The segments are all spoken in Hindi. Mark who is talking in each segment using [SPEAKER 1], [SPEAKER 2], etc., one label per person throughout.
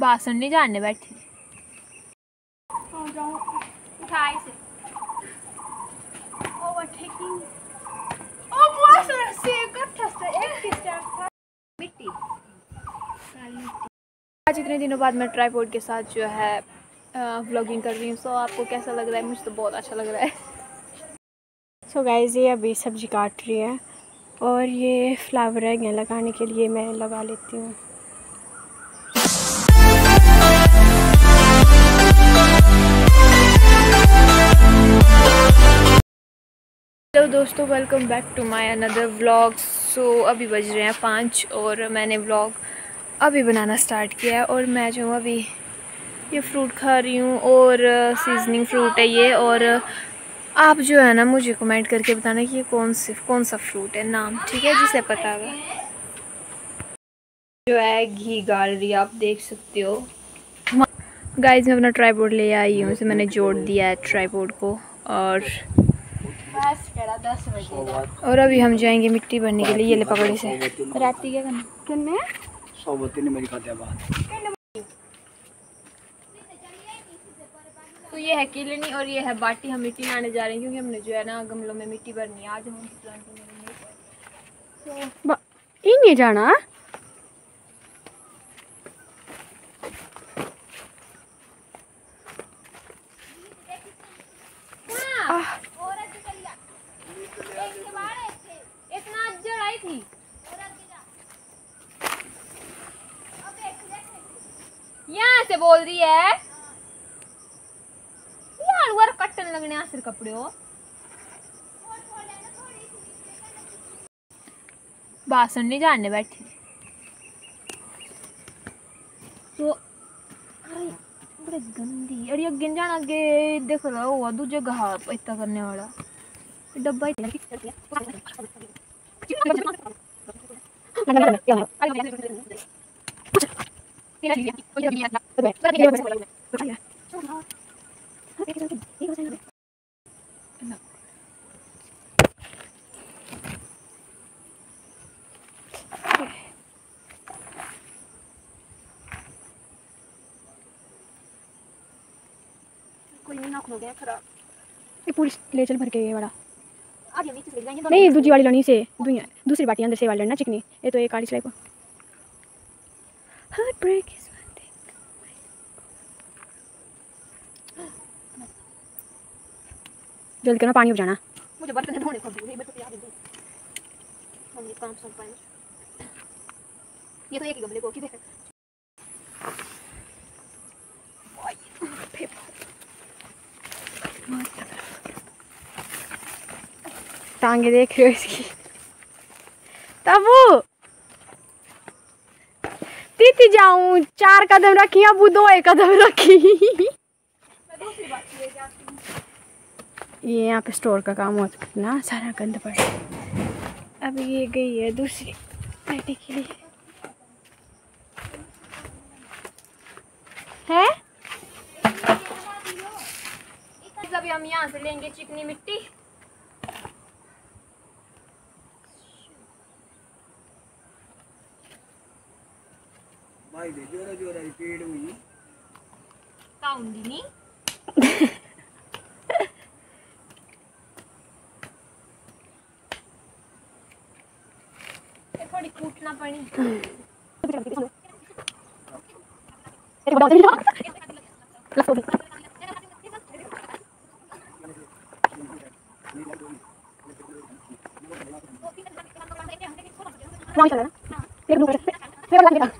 [SPEAKER 1] बासन नहीं जानने बैठी। आज इतने दिनों बाद मैं ट्राईपोर्ड के साथ जो है व्लॉगिंग कर रही हूँ। सो आपको कैसा लग रहा है? मुझे तो बहुत अच्छा लग रहा है।
[SPEAKER 2] सो so गाइस ये अभी सब्ज़ी काट रही है और ये फ्लावर है लगाने के लिए मैं लगा लेती हूँ।
[SPEAKER 1] हेलो दोस्तों welcome back to my another vlog so अभी बज रहे हैं पाँच और मैंने व्लॉग अभी बनाना स्टार्ट किया है और मैं जो अभी ये फ्रूट खा रही हूँ और सीजनिंग फ्रूट है ये और आप जो है ना मुझे कमेंट करके बताना कि ये कौन से, कौन सा फ्रूट है नाम, ठीक है? जिसे पता होगा जो है घी गाल रही आप देख सकते हो। गाइस मैं अपना ट्राईपोर्ड ले आई हूँ, इसे मैंने जोड़ दिया है ट्राईपोर्ड को और और अभी हम जाएँगे मिट्टी भरने के लिए ये ले पकड़ी से। राती क्या करना
[SPEAKER 3] सोबती ने मेरी खाते बात
[SPEAKER 1] तो ये है किलनी और ये है बाटी हम मिट्टी लाने जा रहे हैं क्योंकि हमने जो है ना गमलों में मिट्टी भरनी है आज हम प्लांटिंग करेंगे तो
[SPEAKER 2] ये नहीं जाना
[SPEAKER 1] इतना जड़ आई थी यहाँ से बोल रही है। यार वो कट्टन लगने सिर कपड़े हो बासन नहीं जानने बैठी। तो अरे, बड़े गंदी। अरे अगे जाना अगे देख रहा हुआ दूजे गहा इतना करने वाला। डब्बा।
[SPEAKER 2] ये पूरी ले चल भर के ये वाला। नहीं दूसरी वाली लेनी से दूसरी बाटी अंदर से वाली लेना चिकनी। ये तो एक काली सिलाई को हार्ट ब्रेक इज़ वन जल्दी करना पानी बजाना
[SPEAKER 1] मुझे बर्तन धोने को दूर मैं तो याद दे हम ये काम सब पाए ये तो एक ही गमले को की देख
[SPEAKER 2] टांगे देख रहे हो इसकी। तबू! तीती जाऊँ, चार कदम रखी, अबू दो एक कदम रखी। ये यहाँ पे स्टोर का काम होता है ना, सारा गंद पड़ा अब ये गई है दूसरी पार्टी के लिए। है?
[SPEAKER 1] अभी हम यहाँ से लेंगे चिकनी मिट्टी।
[SPEAKER 3] पेड़ हुई।
[SPEAKER 1] ताऊँगी नहीं ये थोड़ी कूटना पड़ी।
[SPEAKER 2] Break is one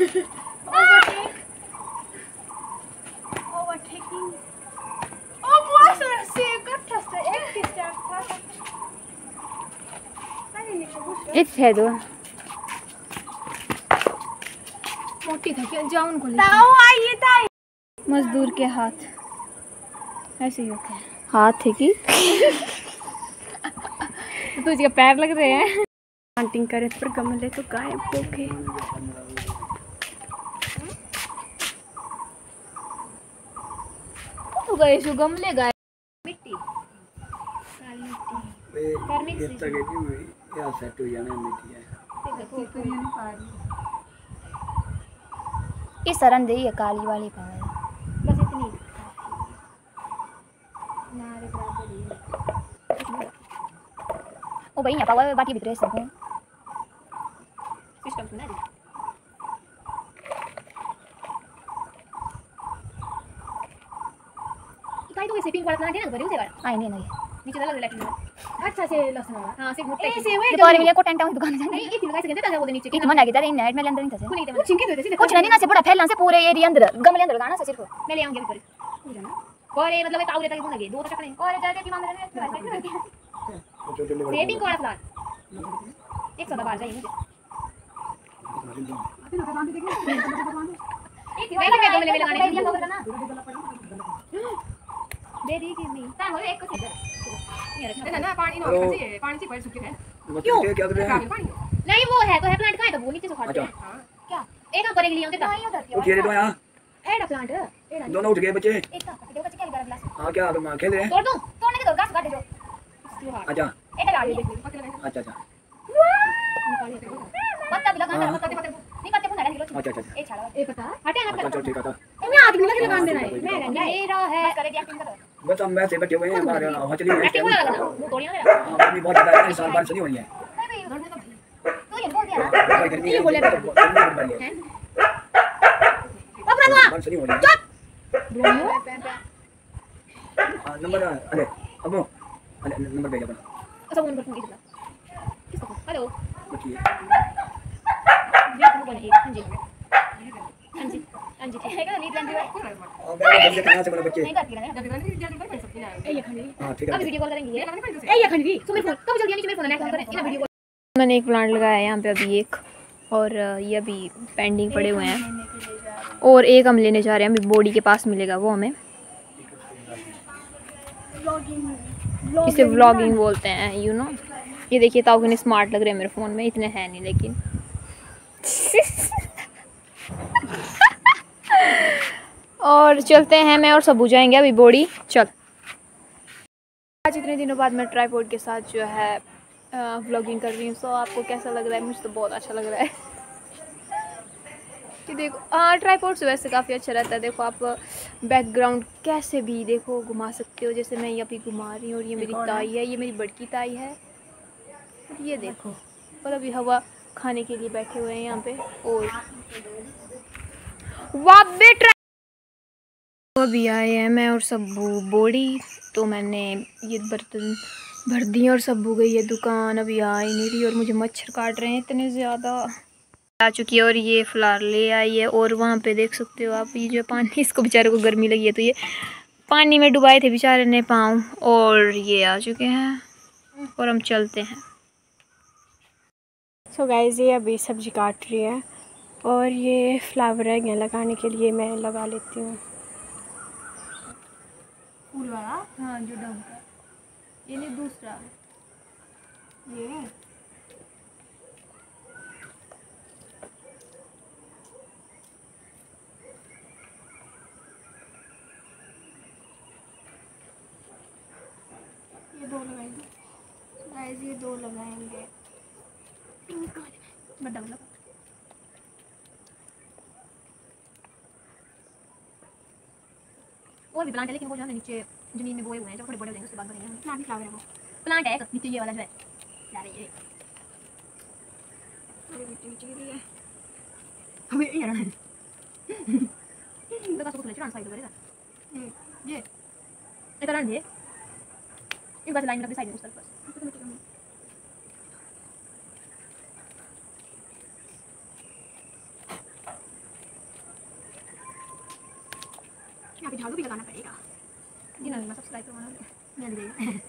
[SPEAKER 4] It's head.
[SPEAKER 1] मोटी था क्या जाओ उनको
[SPEAKER 4] ताओ
[SPEAKER 1] मजदूर के हाथ ऐसे ही होते हैं
[SPEAKER 4] हाथ है? कि
[SPEAKER 1] तो पैर लग रहे हैं। हंटिंग करे पर गमले तो गायब हो गए। गए जो गमले गए। मिट्टी।
[SPEAKER 3] जब तक
[SPEAKER 4] इस शरण दे ये काली वाली पाए
[SPEAKER 1] बस इतनी।
[SPEAKER 4] ओ भाई यहाँ पावर बाटी भीतर
[SPEAKER 1] सिस्टम सुना
[SPEAKER 4] काही तुम्ही सिपिंग करत नाही ना बरी उसे आई नहीं नहीं
[SPEAKER 1] नीचे वाला रिलैक्स है अच्छा से लसन हाँ से मुट्ठे
[SPEAKER 4] से वही तो और मिले को टेंट आउट दुकान जाने
[SPEAKER 1] ये तीन गाइस कहते हैं नीचे
[SPEAKER 4] की इतना ना गिदर नेट में अंदर नहीं था
[SPEAKER 1] कुछ नहीं चिंके देते
[SPEAKER 4] कुछ नहीं ना से पूरा फैलन से पूरे एरिया अंदर गमले अंदर गाना से सिर्फ़
[SPEAKER 1] मैं ले आऊँगी फिर और ये मतलब ताऊ तावरे तक लगे दो तक नहीं और जाके की मामले में को कोड़ा प्लान एक सौ बार जाइए अभी ना बाँध देंगे एक ये वाला गमले में लगाने के लिए लगाना दे दी नहीं टाइम हो एक को
[SPEAKER 5] ना ना पानी नो चाहिए पानी चाहिए सूखे है
[SPEAKER 3] क्यों क्या कर रहे हैं
[SPEAKER 1] नहीं वो है तो है प्लांट कहाँ है तो वो नीचे से उखाड़ते हैं क्या एक हम करेंगे लिए होते
[SPEAKER 3] उठ गए तो यहाँ
[SPEAKER 1] एड़ा प्लांट एड़ा
[SPEAKER 3] दोनों उठ गए बच्चे
[SPEAKER 4] एक का देखो बच्चे क्या लगा ग्लास
[SPEAKER 3] हाँ क्या तुम खेल रहे हैं
[SPEAKER 1] तोड़ दूँ
[SPEAKER 4] तोड़ने के दो घास काट दो
[SPEAKER 3] अच्छा
[SPEAKER 4] एटा गाड़ी
[SPEAKER 3] अच्छा अच्छा
[SPEAKER 4] पत्ता भी लगाना
[SPEAKER 3] हाँ।
[SPEAKER 4] पत्ता पत्ता नहीं पत्ते पुनः लगा
[SPEAKER 3] अच्छा अच्छा
[SPEAKER 4] ए
[SPEAKER 1] पता हटे ना
[SPEAKER 3] अच्छा ठीक था
[SPEAKER 1] मैं आदमी लगे लगान देना है मैं मेरा है
[SPEAKER 4] बस
[SPEAKER 3] हम वैसे बैठे हुए हैं चली रही
[SPEAKER 1] एक्टिंग
[SPEAKER 3] है
[SPEAKER 1] वाला लगाना वो तोड़िया मेरा
[SPEAKER 3] हाँ, बहुत ज़्यादा है साल बारिश नहीं हो है
[SPEAKER 4] तू ये बोल दिया ना
[SPEAKER 3] बहुत बोले हो रही है हाँ, नंबर अरे अब अरे नंबर भेजा अपना
[SPEAKER 1] अच्छा नंबर फ़ोन किसका हेलो मैंने एक प्लांट लगाया है यहाँ पे अभी एक और ये अभी पेंडिंग पड़े हुए हैं। और एक हम लेने जा रहे हैं अभी बॉडी के पास मिलेगा वो हमें। इसे व्लॉगिंग बोलते हैं यू नो ये देखिए ताऊ कितने स्मार्ट लग रहे हैं मेरे फ़ोन में इतने हैं नहीं लेकिन। और चलते हैं मैं और सबू जाएँगे अभी बॉडी। चल। आज इतने दिनों बाद मैं ट्राईपोर्ड के साथ जो है व्लॉगिंग कर रही हूँ सो आपको कैसा लग रहा है? मुझे तो बहुत अच्छा लग रहा है। कि देखो हाँ ट्राईपोर्ड से वैसे काफ़ी अच्छा रहता है। देखो आप बैकग्राउंड कैसे भी देखो घुमा सकते हो। जैसे मैं ये अभी घुमा रही हूँ और ये मेरी ताई है ये मेरी बड़की ताई है। ये देखो। और अभी हवा खाने के लिए बैठे हुए हैं यहाँ पे, और वाह बेटा तो अभी आए हैं मैं और सब्बू बोड़ी तो मैंने ये बर्तन भर दिए और सब्बू गई है दुकान, अभी आ ही नहीं रही और मुझे मच्छर काट रहे हैं इतने ज़्यादा। आ चुकी है और ये फ्लावर ले आई है और वहाँ पे देख सकते हो आप, ये जो पानी, इसको बेचारे को गर्मी लगी है तो ये पानी में डुबाए थे बेचारे ने पाँव, और ये आ चुके हैं, और हम चलते हैं।
[SPEAKER 2] सो गाइस ये अभी सब्ज़ी काट रही है और ये फ्लावर है यहाँ लगाने के लिए मैं लगा लेती हूँ।
[SPEAKER 1] हाँ जो नहीं, दूसरा। ये। दो लगाएँगे। गाइस ये दो लगाएँगे। वाला और भी प्लांट है लेकिन वो जो है नीचे ज़मीन में बोए हुए हैं जब थोड़े बड़े हो जाएँगे उसके बाद बनेंगे प्लांट फ्लावर है वो प्लांट है नीचे ये वाला जो है है
[SPEAKER 4] ये है तो ये लाइन में साइड में उस तरफ़
[SPEAKER 1] झाड़ू भी लगाना पड़ेगा
[SPEAKER 4] सब्सक्राइब करवाना दे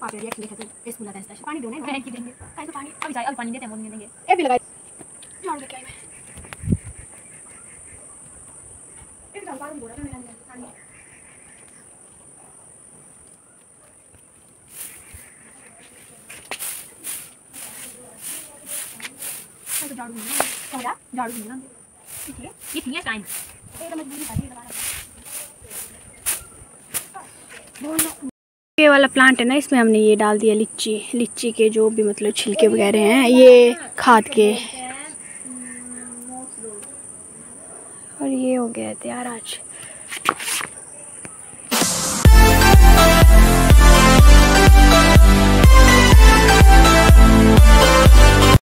[SPEAKER 1] पापा स्कूल आता है पानी
[SPEAKER 4] मैं की देंगे काहे तो पानी अभी जाए अभी पानी देते हैं वो नहीं देंगे
[SPEAKER 1] ये भी झाड़ू लेके आई मैं एक झाड़ू पानी बोला मैं पानी
[SPEAKER 4] झाड़ू नहीं झाड़ू नहीं ना ठीक है ये टाइम
[SPEAKER 1] ये
[SPEAKER 2] वाला प्लांट है ना, इसमें हमने ये डाल दिया लीची लीची के जो भी मतलब छिलके वगैरह हैं, ये खाद के। और ये हो गया तैयार आज।